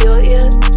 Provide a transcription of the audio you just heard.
feel it?